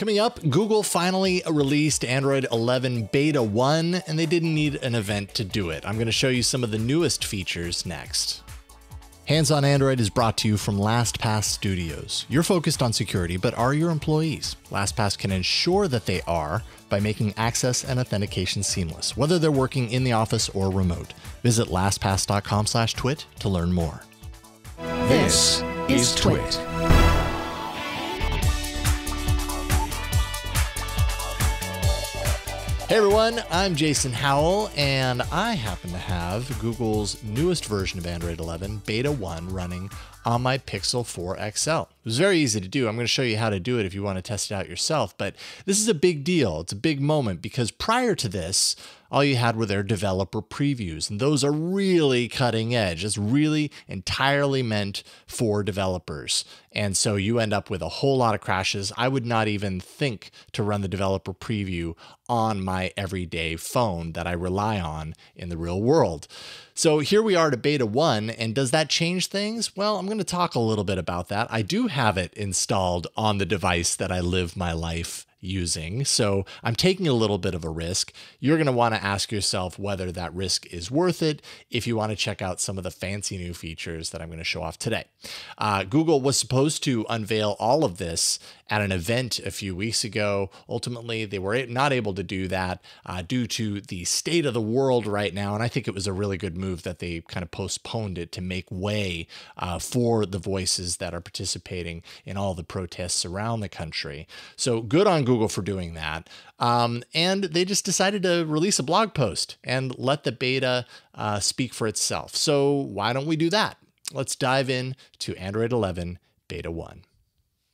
Coming up, Google finally released Android 11 Beta 1, and they didn't need an event to do it. I'm going to show you some of the newest features next. Hands on Android is brought to you from LastPass Studios. You're focused on security, but are your employees? LastPass can ensure that they are by making access and authentication seamless, whether they're working in the office or remote. Visit lastpass.com/twit to learn more. This is Twit. Hey everyone, I'm Jason Howell, and I happen to have Google's newest version of Android 11, Beta 1, running on my Pixel 4 XL. It was very easy to do. I'm going to show you how to do it if you want to test it out yourself, but this is a big deal. It's a big moment because prior to this, all you had were their developer previews, and those are really cutting edge. It's really entirely meant for developers. And so you end up with a whole lot of crashes. I would not even think to run the developer preview on my everyday phone that I rely on in the real world. So here we are to beta one, and does that change things? Well, I'm going to talk a little bit about that. I do have it installed on the device that I live my life using. So I'm taking a little bit of a risk. You're going to want to ask yourself whether that risk is worth it if you want to check out some of the fancy new features that I'm going to show off today. Uh, Google was supposed to unveil all of this at an event a few weeks ago. Ultimately, they were not able to do that uh, due to the state of the world right now. And I think it was a really good move that they kind of postponed it to make way uh, for the voices that are participating in all the protests around the country. So good on Google for doing that. Um, and they just decided to release a blog post and let the beta uh, speak for itself. So why don't we do that? Let's dive in to Android 11 Beta 1.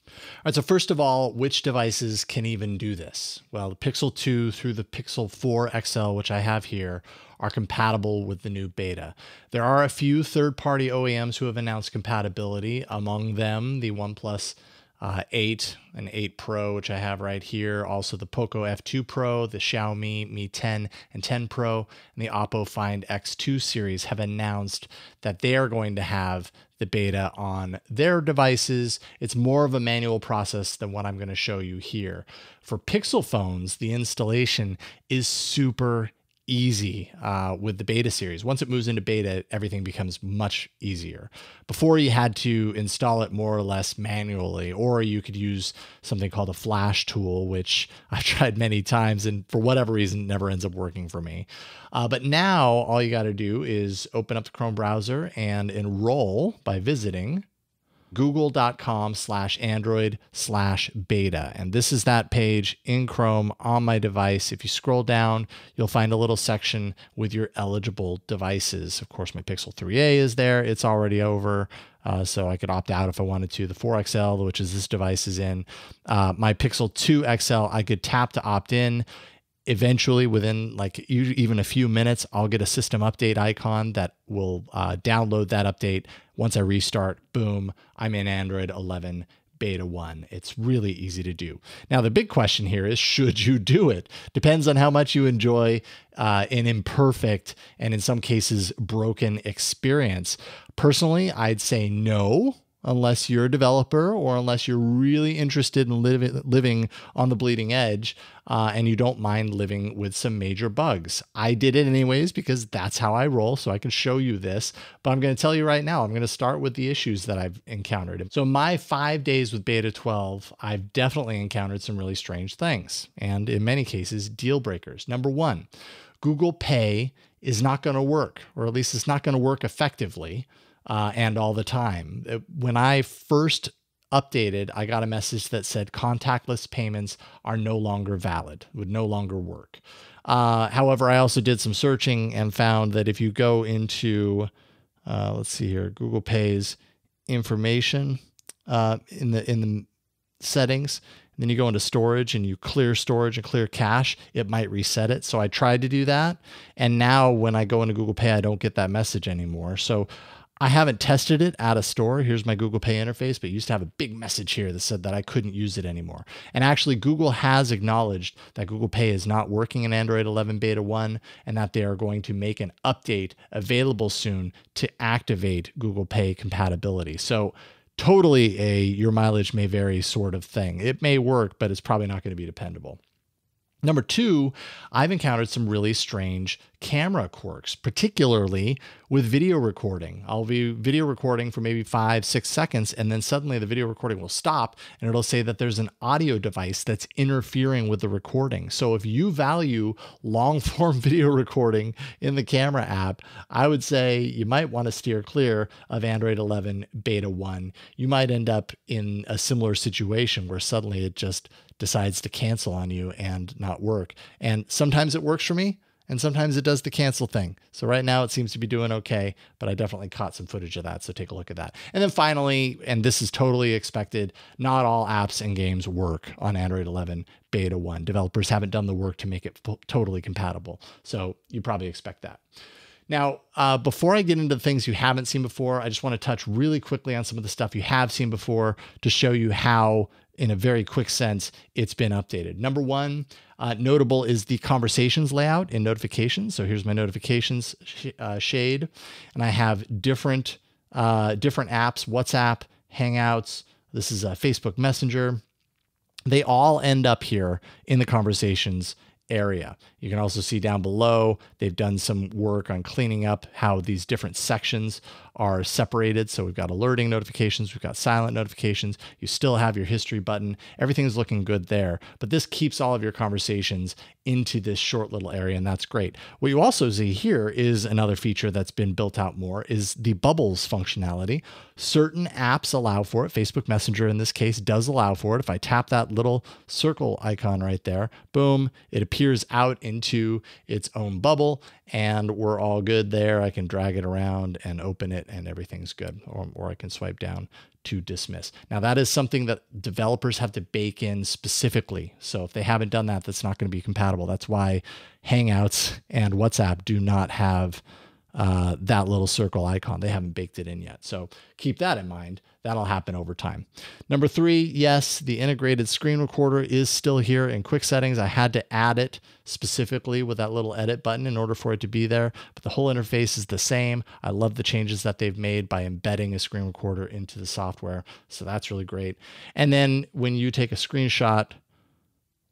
All right, so first of all, which devices can even do this? Well, the Pixel 2 through the Pixel 4 XL, which I have here, are compatible with the new beta. There are a few third party OEMs who have announced compatibility, among them the OnePlus uh, 8 and 8 Pro, which I have right here. Also the Poco F2 Pro, the Xiaomi Mi 10 and 10 Pro, and the Oppo Find X2 series have announced that they are going to have the beta on their devices. It's more of a manual process than what I'm going to show you here. For Pixel phones, the installation is super easy uh, with the beta series. Once it moves into beta, everything becomes much easier. Before you had to install it more or less manually, or you could use something called a flash tool, which I've tried many times and for whatever reason never ends up working for me. Uh, but now all you got to do is open up the Chrome browser and enroll by visiting google.com slash android slash beta. And this is that page in Chrome on my device. If you scroll down, you'll find a little section with your eligible devices. Of course, my Pixel 3a is there. It's already over. Uh, so I could opt out if I wanted to. The 4XL, which is this device, is in. Uh, my Pixel 2 XL, I could tap to opt in eventually within like even a few minutes i'll get a system update icon that will uh, download that update. Once i restart boom i'm in android 11 beta 1 it's really easy to do. Now the big question here is should you do it? Depends on how much you enjoy uh, an imperfect and in some cases broken experience. Personally i'd say no unless you're a developer or unless you're really interested in living, living on the bleeding edge uh, and you don't mind living with some major bugs. I did it anyways because that's how I roll, so I can show you this. But I'm going to tell you right now, I'm going to start with the issues that I've encountered. So, my five days with Beta 12, I've definitely encountered some really strange things, and in many cases, deal breakers. Number one, Google Pay is not going to work, or at least it's not going to work effectively uh, and all the time. Uh, when I first updated, I got a message that said contactless payments are no longer valid, would no longer work. Uh, however, I also did some searching and found that if you go into, uh, let's see here, Google Pay's information uh, in the in the settings, then you go into storage and you clear storage and clear cache, it might reset it. So I tried to do that. And now when I go into Google Pay, I don't get that message anymore. So I haven't tested it at a store. Here's my Google Pay interface, but it used to have a big message here that said that I couldn't use it anymore. And actually, Google has acknowledged that Google Pay is not working in Android 11 Beta 1 and that they are going to make an update available soon to activate Google Pay compatibility. So totally a your mileage may vary sort of thing. It may work, but it's probably not going to be dependable. Number two, I've encountered some really strange camera quirks, particularly with video recording. I'll be video recording for maybe five, six seconds, and then suddenly the video recording will stop and it'll say that there's an audio device that's interfering with the recording. So if you value long form video recording in the camera app, I would say you might want to steer clear of Android 11 Beta 1. You might end up in a similar situation where suddenly it just decides to cancel on you and not work. And sometimes it works for me, and sometimes it does the cancel thing. So right now it seems to be doing okay, but I definitely caught some footage of that. So take a look at that. And then finally, and this is totally expected, not all apps and games work on Android 11 Beta 1. Developers haven't done the work to make it totally compatible. So you probably expect that. Now, uh, before I get into the things you haven't seen before, I just want to touch really quickly on some of the stuff you have seen before to show you how in a very quick sense, it's been updated. Number one, uh, notable is the conversations layout in notifications. So here's my notifications sh uh, shade, and I have different uh, different apps: WhatsApp, Hangouts. This is a Facebook Messenger. They all end up here in the conversations area. You can also see down below, they've done some work on cleaning up how these different sections are separated. So we've got alerting notifications, we've got silent notifications. You still have your history button. Everything's looking good there, but this keeps all of your conversations into this short little area, and that's great. What you also see here is another feature that's been built out more is the bubbles functionality. Certain apps allow for it. Facebook Messenger in this case does allow for it. If I tap that little circle icon right there, boom, it appears out into its own bubble and we're all good there. I can drag it around and open it and everything's good. Or, or I can swipe down to dismiss. Now, that is something that developers have to bake in specifically. So if they haven't done that, that's not going to be compatible. That's why Hangouts and WhatsApp do not have uh, that little circle icon. They haven't baked it in yet. So keep that in mind. That'll happen over time. Number three, yes, the integrated screen recorder is still here in quick settings. I had to add it specifically with that little edit button in order for it to be there, but the whole interface is the same. I love the changes that they've made by embedding a screen recorder into the software. So that's really great. And then when you take a screenshot,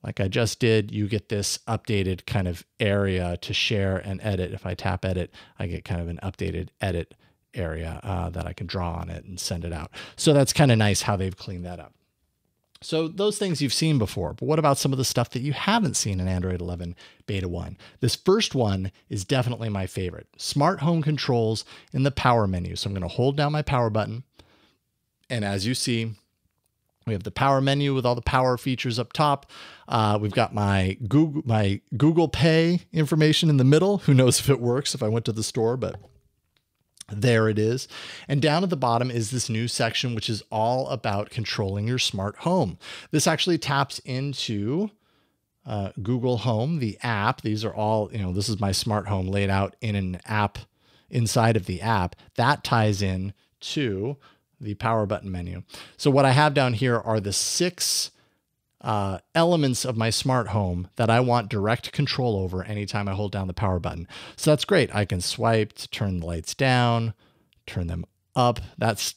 like I just did, you get this updated kind of area to share and edit. If I tap edit, I get kind of an updated edit area uh, that I can draw on it and send it out. So that's kind of nice how they've cleaned that up. So those things you've seen before, but what about some of the stuff that you haven't seen in Android 11 Beta 1? This first one is definitely my favorite. Smart home controls in the power menu. So I'm going to hold down my power button. And as you see, we have the power menu with all the power features up top. Uh, we've got my Google my Google Pay information in the middle. Who knows if it works if I went to the store, but there it is. And down at the bottom is this new section, which is all about controlling your smart home. This actually taps into uh, Google Home, the app. These are all, you know, this is my smart home laid out in an app inside of the app. That ties in to the power button menu. So what I have down here are the six uh, elements of my smart home that I want direct control over anytime I hold down the power button. So that's great. I can swipe to turn the lights down, turn them up. That's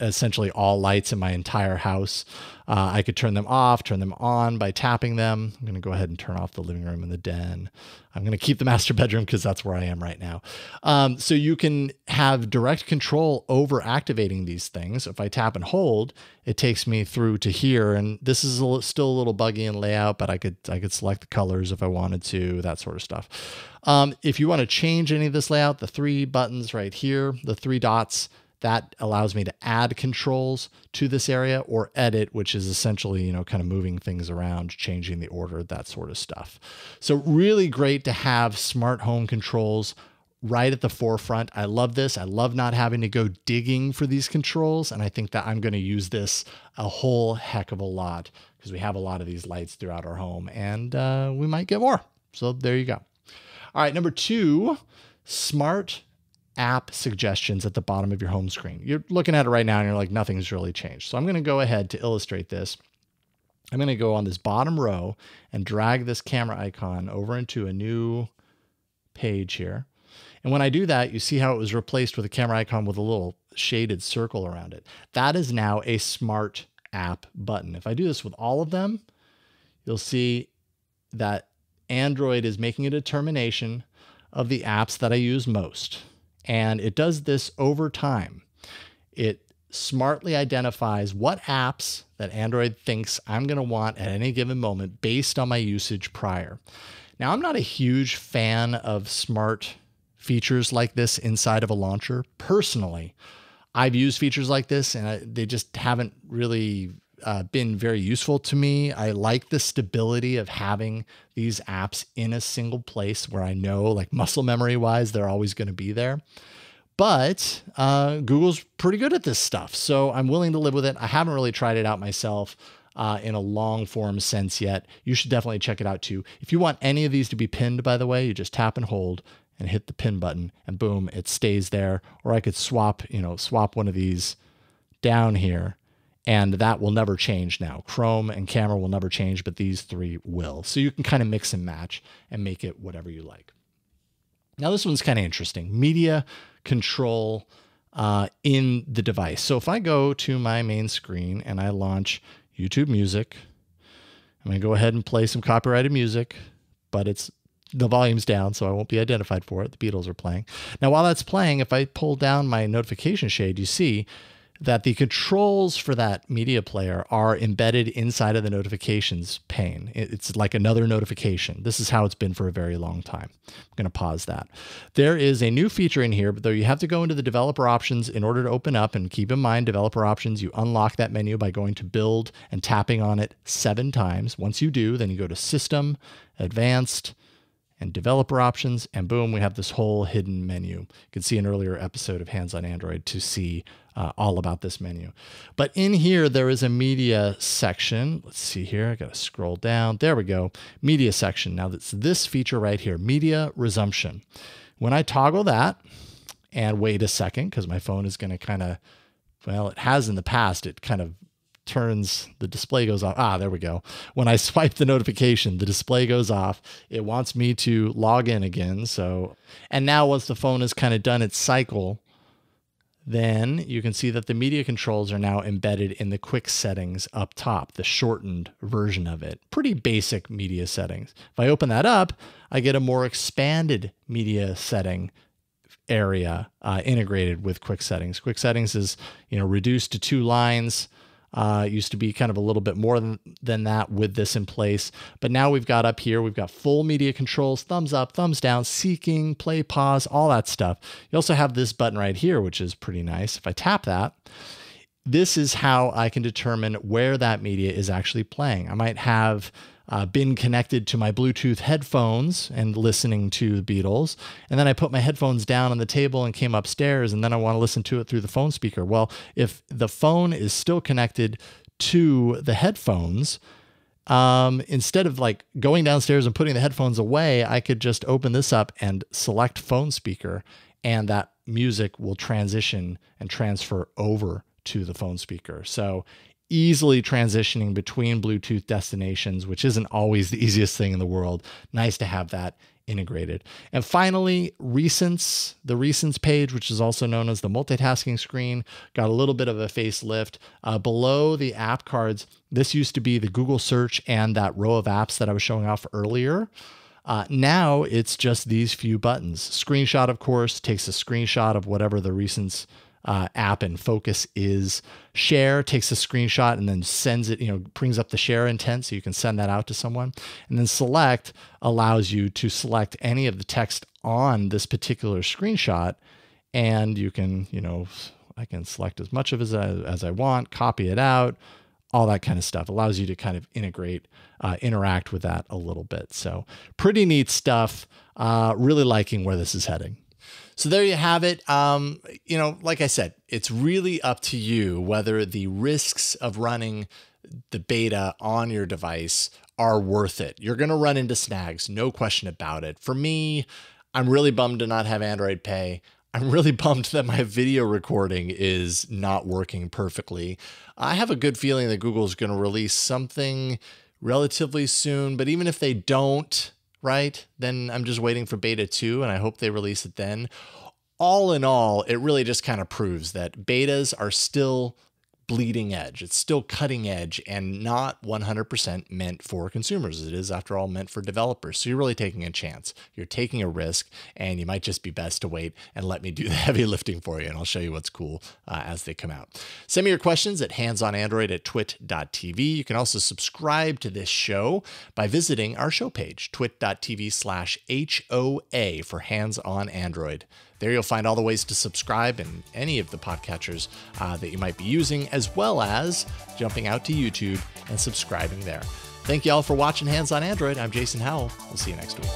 essentially all lights in my entire house. Uh, I could turn them off, turn them on by tapping them. I'm going to go ahead and turn off the living room and the den. I'm going to keep the master bedroom because that's where I am right now. Um, so you can have direct control over activating these things. If I tap and hold, it takes me through to here. And this is still a little buggy in layout, but I could I could select the colors if I wanted to, that sort of stuff. Um, if you want to change any of this layout, the three buttons right here, the three dots, that allows me to add controls to this area or edit, which is essentially, you know, kind of moving things around, changing the order, that sort of stuff. So really great to have smart home controls right at the forefront. I love this. I love not having to go digging for these controls. And I think that I'm going to use this a whole heck of a lot because we have a lot of these lights throughout our home and uh, we might get more. So there you go. All right, number two, smart app suggestions at the bottom of your home screen. You're looking at it right now and you're like, nothing's really changed. So I'm going to go ahead to illustrate this. I'm going to go on this bottom row and drag this camera icon over into a new page here. And when I do that, you see how it was replaced with a camera icon with a little shaded circle around it. That is now a smart app button. If I do this with all of them, you'll see that Android is making a determination of the apps that I use most. And it does this over time. It smartly identifies what apps that Android thinks I'm going to want at any given moment based on my usage prior. Now, I'm not a huge fan of smart features like this inside of a launcher. Personally, I've used features like this and I, they just haven't really uh, been very useful to me. I like the stability of having these apps in a single place where I know, like muscle memory wise, they're always going to be there. But uh, Google's pretty good at this stuff. So I'm willing to live with it. I haven't really tried it out myself. Uh, in a long form sense yet. You should definitely check it out too. If you want any of these to be pinned, by the way, you just tap and hold and hit the pin button and boom, it stays there. Or I could swap, you know, swap one of these down here and that will never change now. Chrome and camera will never change, but these three will. So you can kind of mix and match and make it whatever you like. Now, this one's kind of interesting media control uh, in the device. So if I go to my main screen and I launch YouTube Music, I'm going to go ahead and play some copyrighted music, but it's the volume's down, so I won't be identified for it. The Beatles are playing. Now, while that's playing, if I pull down my notification shade, you see that the controls for that media player are embedded inside of the notifications pane. It's like another notification. This is how it's been for a very long time. I'm going to pause that. There is a new feature in here, but though you have to go into the developer options in order to open up and keep in mind developer options, you unlock that menu by going to build and tapping on it seven times. Once you do, then you go to system, advanced, and developer options, and boom, we have this whole hidden menu. You can see an earlier episode of Hands on Android to see uh, all about this menu. But in here, there is a media section. Let's see here. I got to scroll down. There we go. Media section. Now, that's this feature right here media resumption. When I toggle that and wait a second, because my phone is going to kind of, well, it has in the past, it kind of turns the display goes off. Ah, there we go. When I swipe the notification, the display goes off. It wants me to log in again. So, and now once the phone has kind of done its cycle, then you can see that the media controls are now embedded in the quick settings up top, the shortened version of it. Pretty basic media settings. If I open that up, I get a more expanded media setting area uh, integrated with quick settings. Quick settings is you know reduced to two lines. Uh, used to be kind of a little bit more than, than that with this in place. But now we've got up here, we've got full media controls, thumbs up, thumbs down, seeking, play, pause, all that stuff. You also have this button right here, which is pretty nice. If I tap that, this is how I can determine where that media is actually playing. I might have uh, been connected to my Bluetooth headphones and listening to the Beatles. And then I put my headphones down on the table and came upstairs, and then I want to listen to it through the phone speaker. Well, if the phone is still connected to the headphones, um, instead of like going downstairs and putting the headphones away, I could just open this up and select phone speaker, and that music will transition and transfer over to the phone speaker. So easily transitioning between Bluetooth destinations, which isn't always the easiest thing in the world. Nice to have that integrated. And finally, recents, the recents page, which is also known as the multitasking screen, got a little bit of a facelift. Uh, below the app cards, this used to be the Google search and that row of apps that I was showing off earlier. Uh, now it's just these few buttons. Screenshot, of course, takes a screenshot of whatever the recents uh, app and focus is share takes a screenshot and then sends it you know brings up the share intent so you can send that out to someone. And then select allows you to select any of the text on this particular screenshot and you can you know i can select as much of as I, as I want copy it out all that kind of stuff. Allows you to kind of integrate uh, interact with that a little bit. So pretty neat stuff. Uh, really liking where this is heading so there you have it. Um, you know, like I said, it's really up to you whether the risks of running the beta on your device are worth it. You're going to run into snags, no question about it. For me, I'm really bummed to not have Android Pay. I'm really bummed that my video recording is not working perfectly. I have a good feeling that Google's going to release something relatively soon, but even if they don't, right? Then I'm just waiting for beta 2 and I hope they release it then. All in all, it really just kind of proves that betas are still bleeding edge. It's still cutting edge and not 100% meant for consumers. It is, after all, meant for developers. So you're really taking a chance. You're taking a risk, and you might just be best to wait and let me do the heavy lifting for you. And I'll show you what's cool uh, as they come out. Send me your questions at handsonandroid at twit.tv. You can also subscribe to this show by visiting our show page, twit.tv slash HOA for Hands on Android. There you'll find all the ways to subscribe in any of the podcatchers uh, that you might be using, as well as jumping out to YouTube and subscribing there. Thank you all for watching Hands on Android. I'm Jason Howell. We'll see you next week.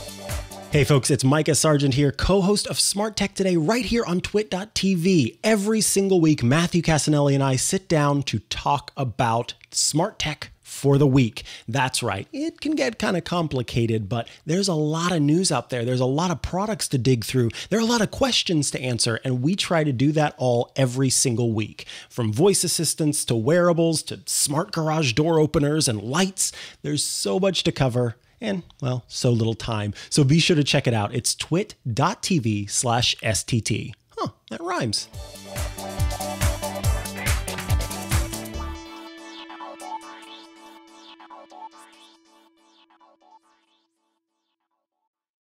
Hey folks, it's Micah Sargent here, co-host of Smart Tech Today right here on twit.tv. Every single week, Matthew Cassinelli and I sit down to talk about smart tech for the week. That's right. It can get kind of complicated, but there's a lot of news out there. There's a lot of products to dig through. There are a lot of questions to answer, and we try to do that all every single week. From voice assistants to wearables to smart garage door openers and lights, there's so much to cover and well, so little time. So be sure to check it out. It's twit.tv slash STT. Huh, that rhymes.